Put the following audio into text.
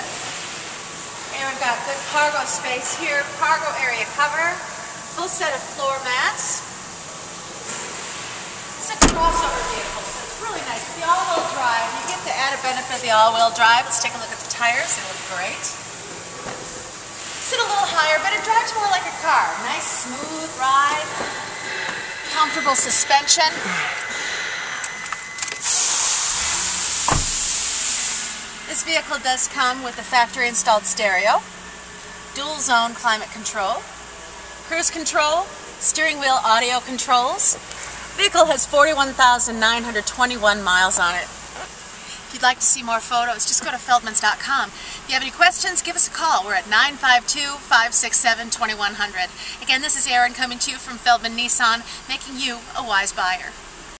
And we've got good cargo space here, cargo area cover, full set of floor mats. It's a crossover vehicle, so it's really nice. The all-wheel drive, you get the added benefit of the all-wheel drive. Let's take a look at the tires. They look great. Sit a little higher, but it drives more like a car. Nice, smooth ride, comfortable suspension. This vehicle does come with a factory installed stereo, dual zone climate control, cruise control, steering wheel audio controls. Vehicle has 41,921 miles on it. If you'd like to see more photos, just go to feldmanns.com. If you have any questions, give us a call. We're at 952-567-2100. Again, this is Erin coming to you from Feldmann Nissan, making you a wise buyer.